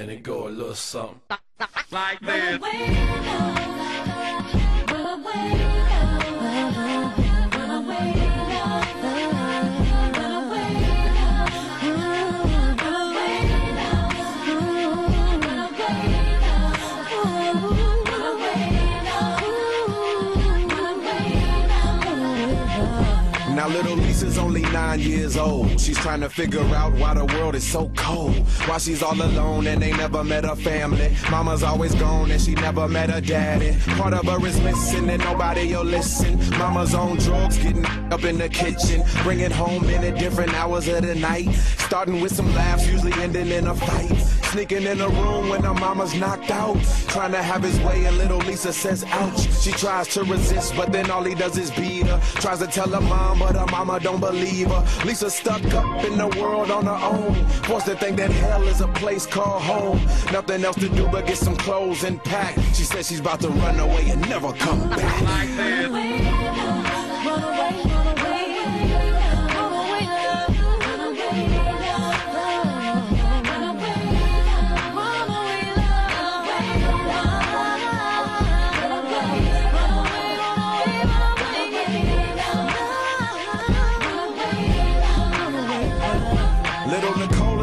and it go a little something. Like this. Now little Lisa's only nine years old. She's trying to figure out why the world is so cold. Why she's all alone and they never met her family. Mama's always gone and she never met her daddy. Part of her is missing and nobody will listen. Mama's on drugs, getting up in the kitchen. Bringing home in at different hours of the night. Starting with some laughs, usually ending in a fight. Sneaking in the room when her mama's knocked out. Trying to have his way and little Lisa says ouch. She tries to resist but then all he does is beat her. Tries to tell her mom but her mama don't believe her. Lisa stuck up in the world on her own. Forced to think that hell is a place called home. Nothing else to do but get some clothes and pack. She says she's about to run away and never come back.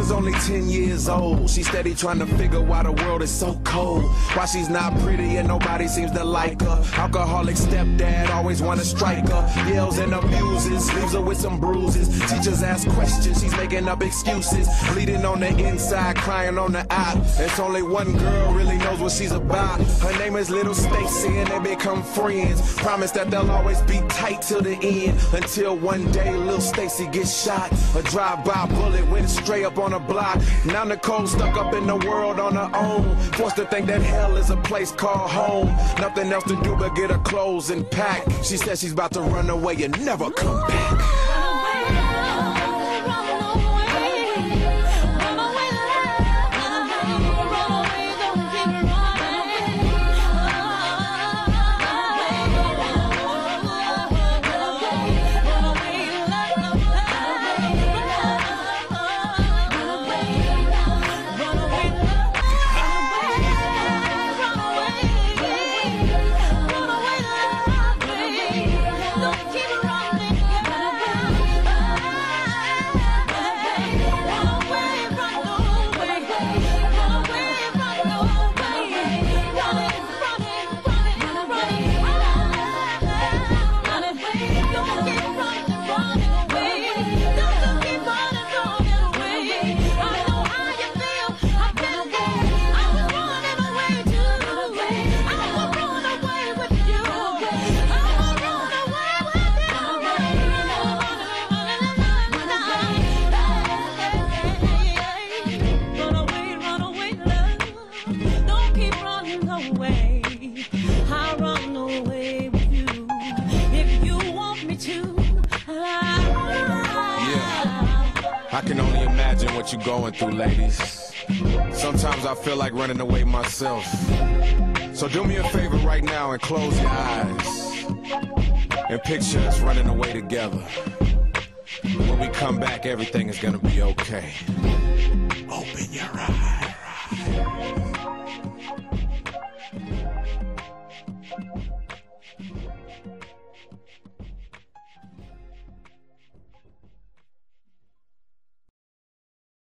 Is only 10 years old. She's steady trying to figure why the world is so cold. Why she's not pretty and nobody seems to like her. Alcoholic stepdad always wanna strike her. Yells and abuses, leaves her with some bruises. Teachers ask questions, she's making up excuses. Bleeding on the inside, crying on the out. It's only one girl really knows what she's about. Her name is Little Stacy and they become friends. Promise that they'll always be tight till the end. Until one day Little Stacy gets shot. A drive-by bullet went straight up on a block. Now Nicole stuck up in the world on her own. Forced to think that hell is a place called home. Nothing else to do but get her clothes and pack. She says she's about to run away and never come back. What you're going through, ladies. Sometimes I feel like running away myself. So do me a favor right now and close your eyes. And picture us running away together. When we come back, everything is gonna be okay. Open your eyes.